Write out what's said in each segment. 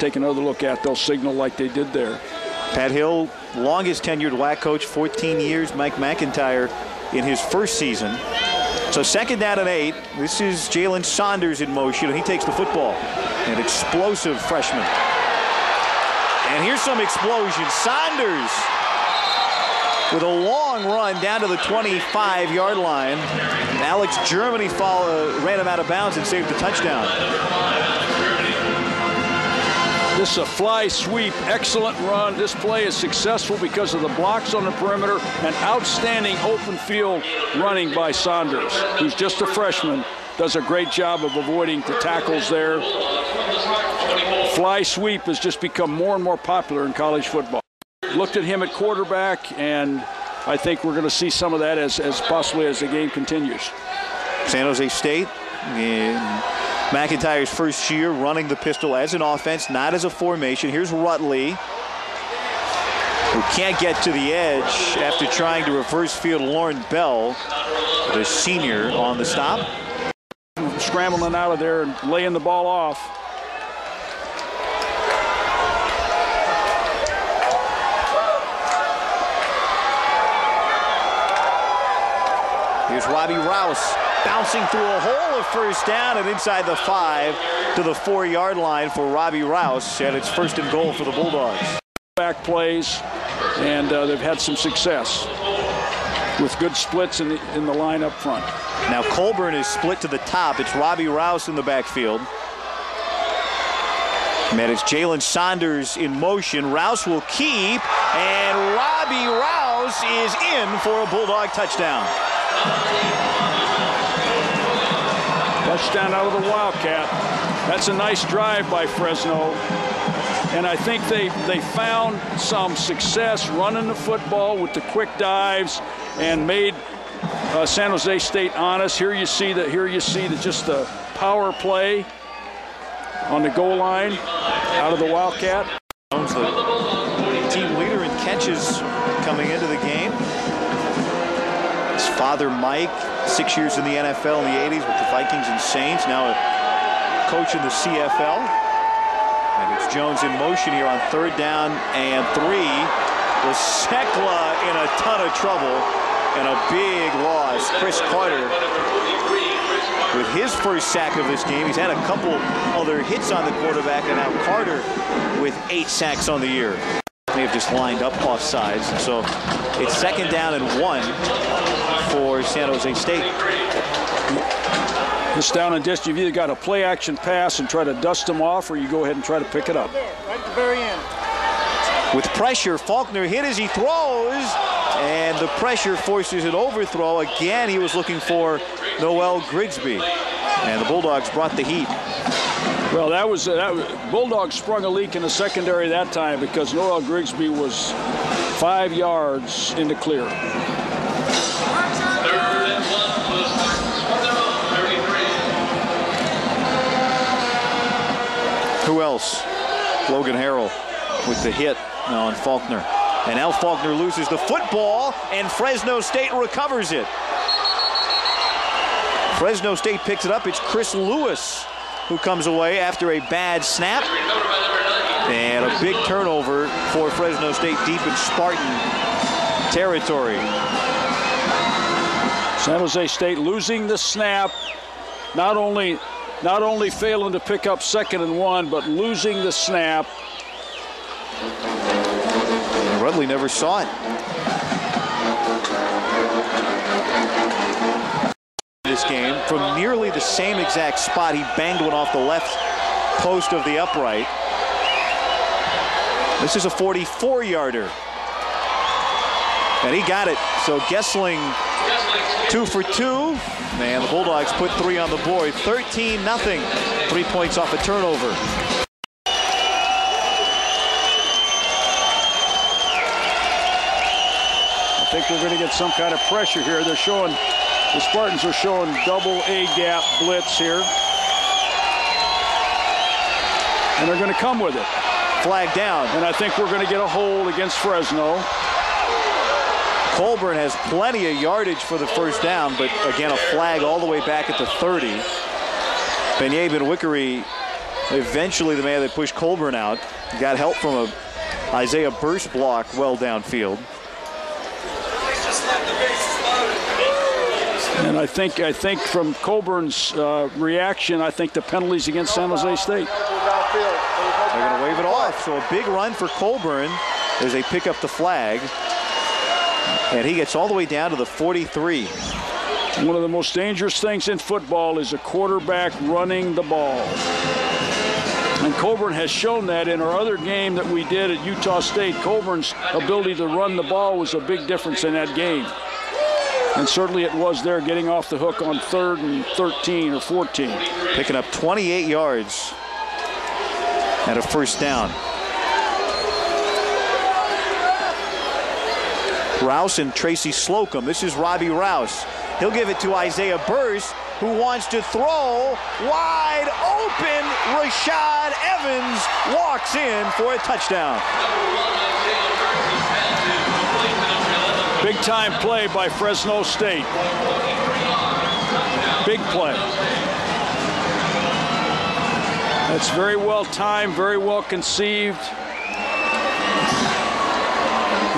take another look at, they'll signal like they did there. Pat Hill, longest tenured WAC coach, 14 years. Mike MacIntyre in his first season. So second down and eight. This is Jalen Saunders in motion, and he takes the football. An explosive freshman. And here's some explosion. Saunders with a long run down to the 25-yard line. Alex Germany follow, ran him out of bounds and saved the touchdown. This is a fly sweep, excellent run. This play is successful because of the blocks on the perimeter and outstanding open field running by Saunders, who's just a freshman, does a great job of avoiding the tackles there. Fly sweep has just become more and more popular in college football. Looked at him at quarterback, and I think we're going to see some of that as, as possibly as the game continues. San Jose State in MacIntyre's first year running the pistol as an offense, not as a formation. Here's Rutley, who can't get to the edge after trying to reverse field Lauren Bell, the senior, on the stop. Scrambling out of there and laying the ball off. Here's Robbie Rouse bouncing through a hole of first down and inside the five to the four yard line for Robbie Rouse. And it's first and goal for the Bulldogs. Back plays, and uh, they've had some success with good splits in the, in the line up front. Now Colburn is split to the top. It's Robbie Rouse in the backfield. And it's Jalen Saunders in motion. Rouse will keep, and Robbie Rouse is in for a Bulldog touchdown. Touchdown out of the Wildcat. That's a nice drive by Fresno. And I think they, they found some success running the football with the quick dives and made uh, San Jose State honest. Here you see that. Here you see that just the power play on the goal line out of the Wildcat. The team leader in catches coming into the game. Father, Mike, six years in the NFL in the 80s with the Vikings and Saints, now a coach in the CFL. And it's Jones in motion here on third down and three. Secla in a ton of trouble and a big loss. Chris Carter with his first sack of this game. He's had a couple other hits on the quarterback, and now Carter with eight sacks on the year. They have just lined up off sides. So it's second down and one for San Jose State. This down and distance, you've either got to play action pass and try to dust them off, or you go ahead and try to pick it up. Right at the very end. With pressure, Faulkner hit as he throws, and the pressure forces an overthrow. Again, he was looking for Noel Grigsby, and the Bulldogs brought the heat. Well, that was, uh, that was Bulldogs sprung a leak in the secondary that time because Noel Grigsby was five yards in the clear. Else? Logan Harrell with the hit on Faulkner. And Al Faulkner loses the football, and Fresno State recovers it. Fresno State picks it up. It's Chris Lewis who comes away after a bad snap. And a big turnover for Fresno State deep in Spartan territory. San Jose State losing the snap, not only not only failing to pick up second and one, but losing the snap. Rutley never saw it. This game from nearly the same exact spot. He banged one off the left post of the upright. This is a 44 yarder. And he got it. So Goessling two for two. And the Bulldogs put three on the board. 13 nothing. Three points off a turnover. I think we're going to get some kind of pressure here. They're showing, the Spartans are showing double A gap blitz here. And they're going to come with it. Flag down. And I think we're going to get a hold against Fresno. Colburn has plenty of yardage for the first down, but again, a flag all the way back at the 30. Benyabin Wickery Eventually, the man that pushed Colburn out got help from a Isaiah Burse block well downfield. And I think I think from Colburn's uh, reaction, I think the penalties against San Jose State. They're going to wave it off. So a big run for Colburn as they pick up the flag. And he gets all the way down to the 43. One of the most dangerous things in football is a quarterback running the ball. And Colburn has shown that in our other game that we did at Utah State. Colburn's ability to run the ball was a big difference in that game. And certainly it was there getting off the hook on third and 13 or 14. Picking up 28 yards at a first down. Rouse and Tracy Slocum. This is Robbie Rouse. He'll give it to Isaiah Burse, who wants to throw wide open. Rashad Evans walks in for a touchdown. Big time play by Fresno State. Big play. That's very well timed, very well conceived.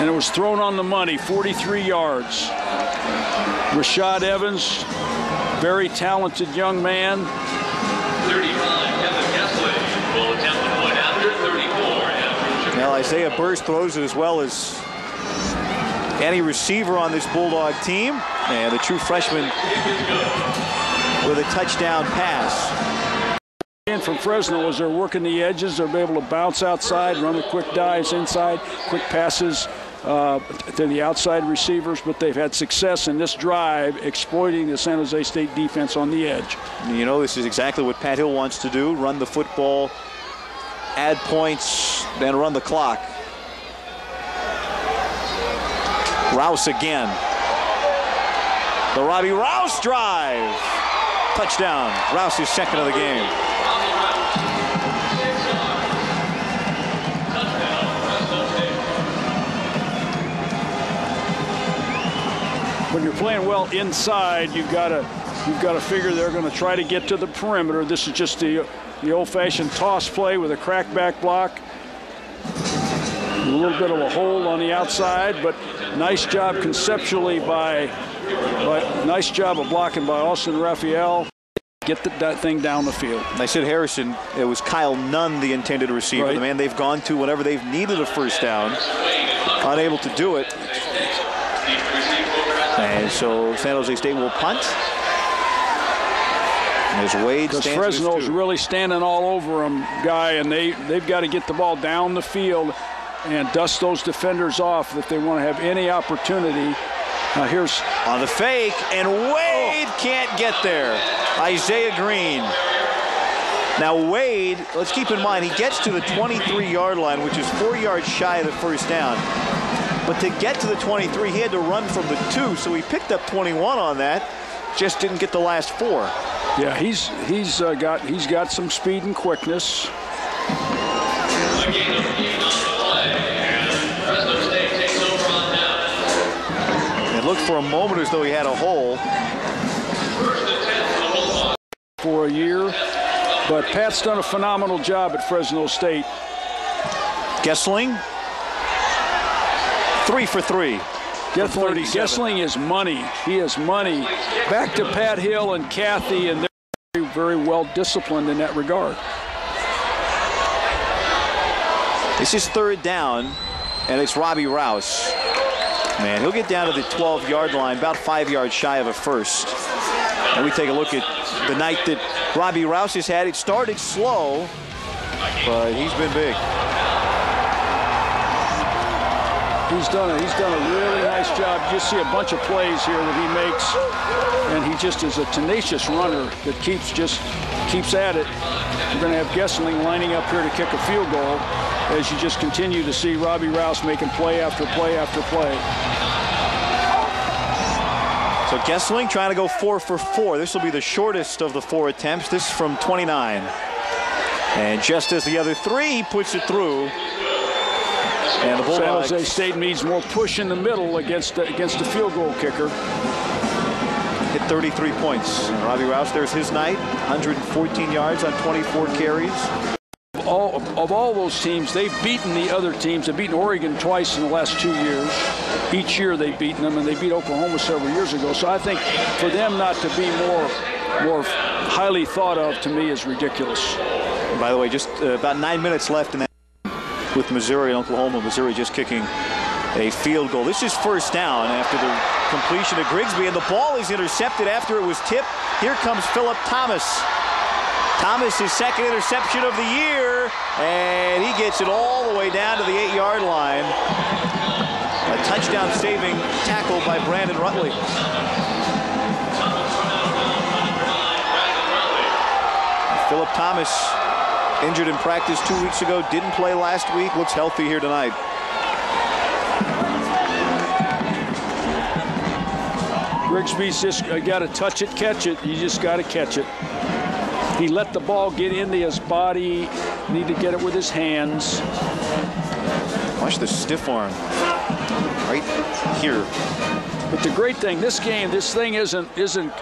And it was thrown on the money, 43 yards. Rashad Evans, very talented young man. 35, Will attempt the after 34. Now Isaiah Burse throws it as well as any receiver on this Bulldog team. And the true freshman with a touchdown pass. In from Fresno as they're working the edges, they're able to bounce outside, run the quick dives inside, quick passes uh, to the outside receivers, but they've had success in this drive exploiting the San Jose State defense on the edge. You know, this is exactly what Pat Hill wants to do run the football, add points, then run the clock. Rouse again. The Robbie Rouse drive. Touchdown. Rouse is second of the game. Playing well inside, you've got to you've got to figure they're going to try to get to the perimeter. This is just the the old-fashioned toss play with a crackback block. A little bit of a hole on the outside, but Nice job conceptually by, by nice job of blocking by Austin Raphael. Get the, that thing down the field. I said Harrison, it was Kyle Nunn, the intended receiver, right. the man they've gone to whenever they've needed a first down. Unable to do it. So San Jose State will punt. As Waid Because Fresno's really standing all over him, guy, and they, they've got to get the ball down the field and dust those defenders off if they want to have any opportunity. Now here's on the fake, and Waid oh. can't get there. Isaiah Green. Now Waid, let's keep in mind, he gets to the 23-yard line, which is four yards shy of the first down. But to get to the 23, he had to run from the two, so he picked up 21 on that. Just didn't get the last four. Yeah, he's he's uh, got he's got some speed and quickness. It looked for a moment as though he had a hole. For a year, but Pat's done a phenomenal job at Fresno State. Goessling, three for three. Goessling, Goessling is money. He is money. Back to Pat Hill and Kathy, and they're very, very well disciplined in that regard. This is third down, and it's Robbie Rouse man. He'll get down to the 12-yard line, about five yards shy of a first. And we take a look at the night that Robbie Rouse has had. It started slow, but he's been big. He's done a, he's done a really nice job. You see a bunch of plays here that he makes, and he just is a tenacious runner that keeps just keeps at it. We're going to have Goessling lining up here to kick a field goal as you just continue to see Robbie Rouse making play after play after play. So Goessling trying to go four for four. This will be the shortest of the four attempts. This is from 29. And just as the other three, he puts it through. And the Bulldogs. San Jose State needs more push in the middle against against the field goal kicker. hit 33 points. And Robbie Rouse, there's his night, 114 yards on 24 carries. All, of all those teams, they've beaten the other teams. They've beaten Oregon twice in the last two years. Each year they've beaten them, and they beat Oklahoma several years ago. So I think for them not to be more, more highly thought of to me is ridiculous. By the way, just uh, about nine minutes left in that with Missouri and Oklahoma. Missouri just kicking a field goal. This is first down after the completion of Grigsby, and the ball is intercepted after it was tipped. Here comes Phillip Thomas. Thomas, his second interception of the year, and he gets it all the way down to the eight-yard line. A touchdown-saving tackle by Brandon Rutley. Phillip Thomas injured in practice two weeks ago, didn't play last week, looks healthy here tonight. Grigsby's just uh, got to touch it, catch it. You just got to catch it. He let the ball get into his body. Need to get it with his hands. Watch the stiff arm right here. But the great thing, this game, this thing isn't isn't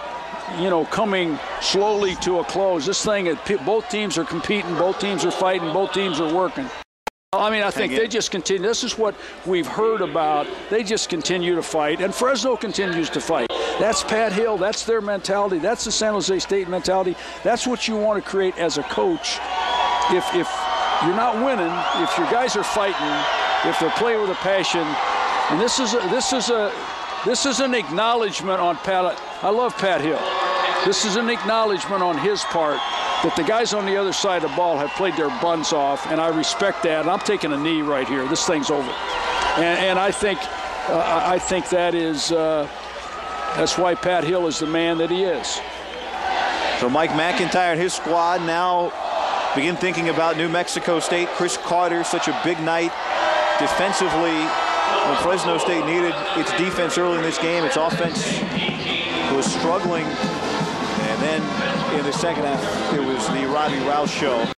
you know coming slowly to a close. This thing, both teams are competing, both teams are fighting, both teams are working. I mean, I think they just continue. This is what we've heard about. They just continue to fight, and Fresno continues to fight. That's Pat Hill. That's their mentality. That's the San Jose State mentality. That's what you want to create as a coach. If if you're not winning, if your guys are fighting, if they're playing with a passion, and this is a, this is a this is an acknowledgement on Pat. I love Pat Hill. This is an acknowledgement on his part that the guys on the other side of the ball have played their buns off, and I respect that. And I'm taking a knee right here. This thing's over, and, and I think uh, I think that is uh, that's why Pat Hill is the man that he is. So Mike MacIntyre and his squad now begin thinking about New Mexico State. Chris Carter, such a big night defensively. When Fresno State needed its defense early in this game, its offense was struggling. And then in the second half, it was the Robbie Rouse show.